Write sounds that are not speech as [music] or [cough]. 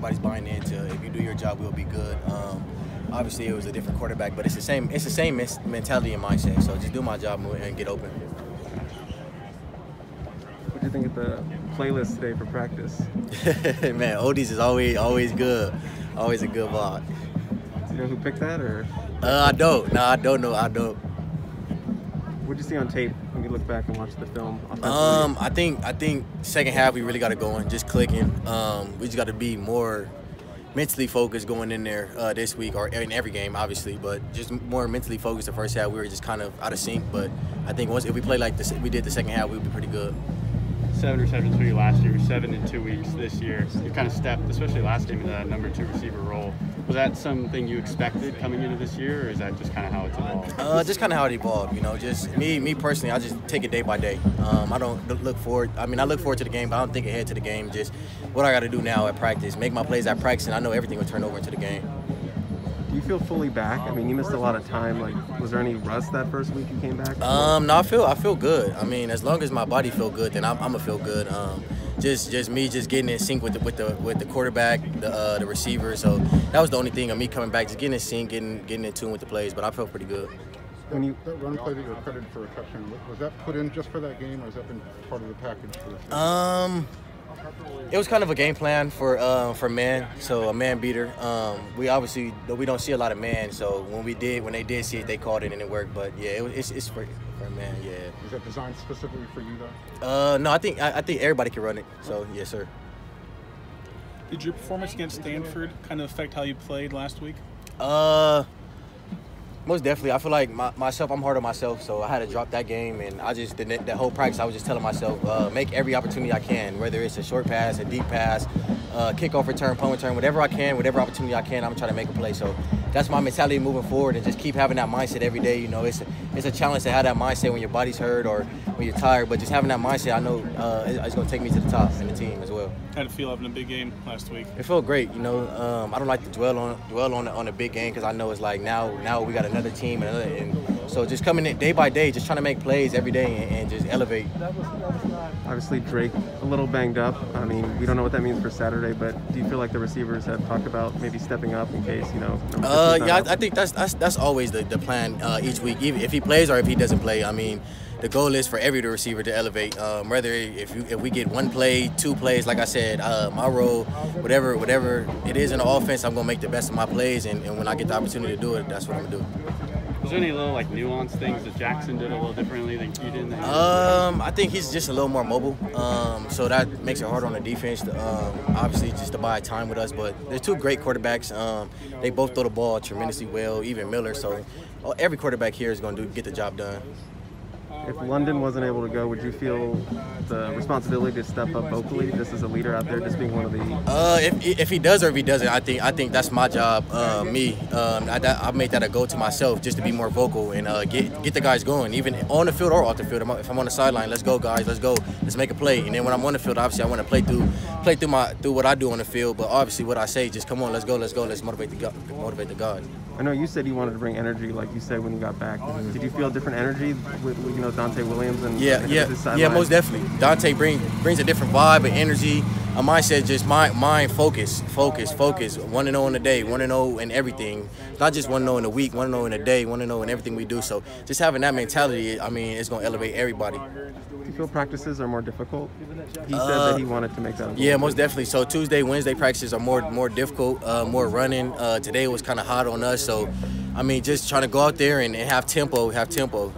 everybody's buying into if you do your job, we'll be good. Um, obviously, it was a different quarterback, but it's the same. It's the same mentality and mindset. So just do my job and get open. What do you think of the playlist today for practice? [laughs] Man, oldies is always always good. Always a good vibe. Do you know who picked that, or? Uh, I don't. No, I don't know. I don't. What did you see on tape when you look back and watch the film? Um, I think I think second half we really got it going, just clicking. Um, we just got to be more mentally focused going in there uh, this week or in every game, obviously, but just more mentally focused. The first half we were just kind of out of sync, but I think once if we play like this, we did the second half, we'd be pretty good. Seven receptions for you last year, seven in two weeks this year. You kind of stepped, especially last game, into that number two receiver role. Was that something you expected coming into this year, or is that just kind of how it's evolved? Uh, just kind of how it evolved. You know, just me, me personally, I just take it day by day. Um, I don't look forward. I mean, I look forward to the game, but I don't think ahead to the game. Just what I got to do now at practice, make my plays at practice, and I know everything will turn over into the game. Do you feel fully back? I mean, you missed a lot of time. Like, was there any rust that first week you came back? Um, no, I feel I feel good. I mean, as long as my body feel good, then I'm, I'm gonna feel good. Um, just just me just getting in sync with the with the with the quarterback, the uh, the receiver. So that was the only thing of me coming back, just getting in sync, getting getting in tune with the plays. But I felt pretty good. When you that run play that you were credited for a touchdown, was that put in just for that game, or has that been part of the package for this? Um. It was kind of a game plan for uh, for man, so a man beater. Um, we obviously we don't see a lot of man, so when we did, when they did see it, they called it and it worked. But yeah, it, it's, it's for, for a man. Yeah. Is that designed specifically for you though? Uh, no, I think I, I think everybody can run it. So yes, sir. Did your performance against Stanford kind of affect how you played last week? Uh, most definitely. I feel like my, myself, I'm hard on myself, so I had to drop that game, and I just did that whole practice. I was just telling myself, uh, make every opportunity I can, whether it's a short pass, a deep pass, uh, kickoff return, punt return, whatever I can, whatever opportunity I can, I'm trying to make a play. So that's my mentality moving forward, and just keep having that mindset every day. You know, it's a, it's a challenge to have that mindset when your body's hurt or when you're tired, but just having that mindset, I know uh, it's going to take me to the top and the team as well. How did it feel having a big game last week? It felt great. You know, um, I don't like to dwell on dwell on on a big game because I know it's like now now we got another team and, another, and so just coming in day by day, just trying to make plays every day and, and just elevate. Obviously, Drake a little banged up. I mean, we don't know what that means for Saturday, but do you feel like the receivers have talked about maybe stepping up in case you know? Uh, yeah, I, I, think that's that's that's always the, the plan uh, each week, even if he plays or if he doesn't play. I mean the goal is for every receiver to elevate. Um, whether if you, if we get one play, two plays, like I said, uh, my role, whatever whatever it is in the offense, I'm gonna make the best of my plays, and, and when I get the opportunity to do it, that's what I'm gonna do. Was there any little like nuanced things that Jaxson did a little differently than you did? Um, I think he's just a little more mobile, um, so that makes it harder on the defense. To, um, obviously, just to buy time with us, but they're two great quarterbacks. Um, they both throw the ball tremendously well, even Miller. So every quarterback here is going to do get the job done. If London wasn't able to go, would you feel the responsibility to step up vocally, just as a leader out there, just being one of the? Uh, if, if he does or if he doesn't, I think I think that's my job. Uh, me, um, I, I made that a goal to myself, just to be more vocal and uh, get get the guys going, even on the field or off the field. If I'm on the sideline, let's go, guys, let's go, let's make a play. And then when I'm on the field, obviously I want to play through play through my through what I do on the field. But obviously, what I say, just come on, let's go, let's go, let's motivate the motivate the guys. I know you said you wanted to bring energy, like you said when you got back. Did you feel a different energy with you know Donte Williams and yeah, yeah, yeah, most definitely. Donte brings brings a different vibe and energy. A mindset, just mind, mind, focus, focus, focus. One to know in a day, one to know in everything. Not just one to know in a week, one to know in a day, one to know in everything we do. So just having that mentality, I mean, it's gonna elevate everybody. Do you feel practices are more difficult? He said uh, that he wanted to make that. Yeah, most definitely. So Tuesday, Wednesday practices are more more difficult, uh, more running. Uh, today was kind of hot on us, so I mean, just trying to go out there and, and have tempo, have tempo.